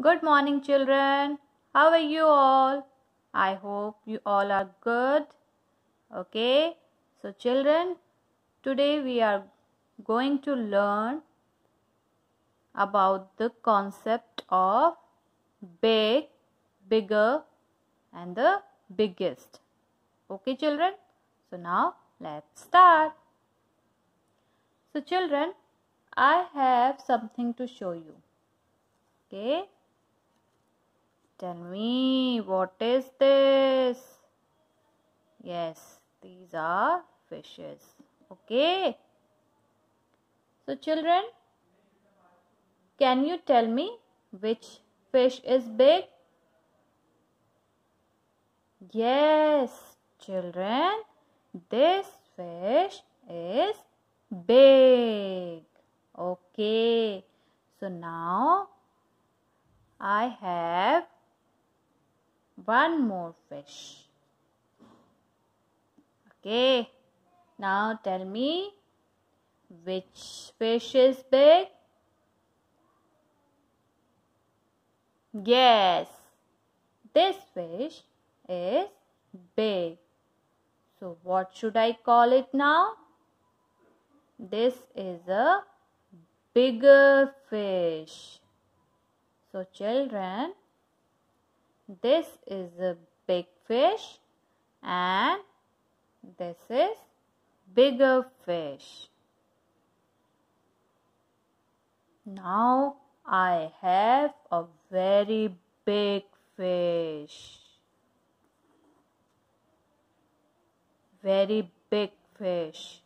Good morning, children. How are you all? I hope you all are good. Okay, so, children, today we are going to learn about the concept of big, bigger, and the biggest. Okay, children. So, now let's start. So, children, I have something to show you. Okay. Tell me, what is this? Yes, these are fishes. Okay. So, children, can you tell me which fish is big? Yes, children, this fish is big. Okay. So, now I have one more fish. Okay. Now tell me which fish is big? Yes. This fish is big. So what should I call it now? This is a bigger fish. So children, this is a big fish and this is bigger fish. Now I have a very big fish. Very big fish.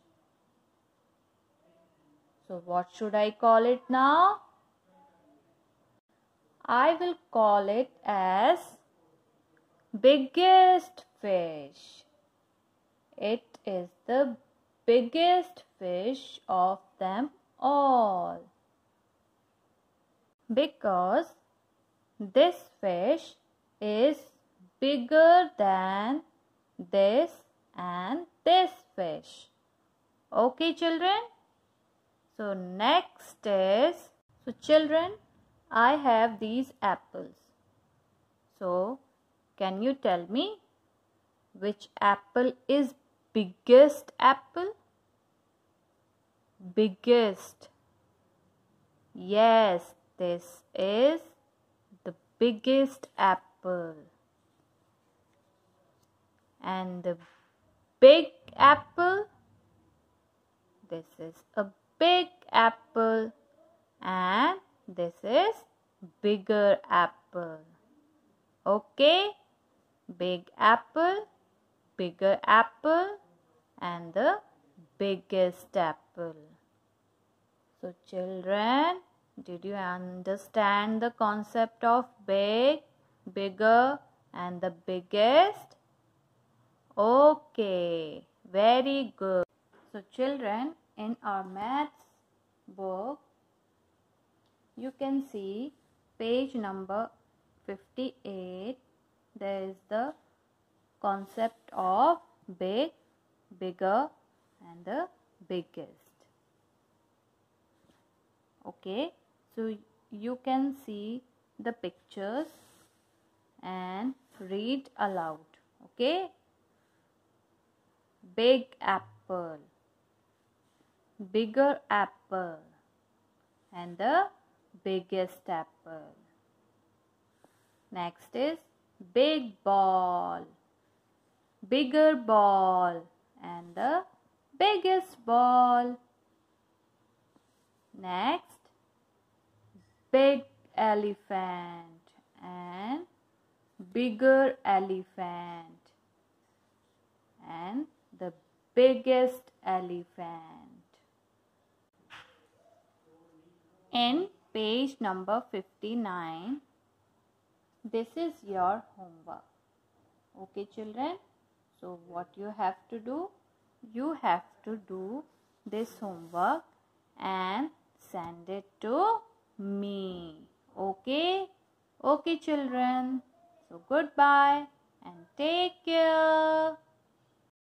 So what should I call it now? I will call it as biggest fish. It is the biggest fish of them all. Because this fish is bigger than this and this fish. Okay, children? So, next is so, children, I have these apples. So, can you tell me which apple is biggest apple? Biggest. Yes, this is the biggest apple. And the big apple, this is a big apple and this is bigger apple. Okay, big apple, bigger apple and the biggest apple. So children, did you understand the concept of big, bigger and the biggest? Okay, very good. So children, in our maths book, you can see page number 58 there is the concept of big bigger and the biggest. Okay so you can see the pictures and read aloud. Okay? Big apple. Bigger apple. And the biggest apple. Next is big ball, bigger ball and the biggest ball. Next, big elephant and bigger elephant and the biggest elephant. In page number 59 this is your homework. Okay children? So what you have to do? You have to do this homework and send it to me. Okay? Okay children. So goodbye and take care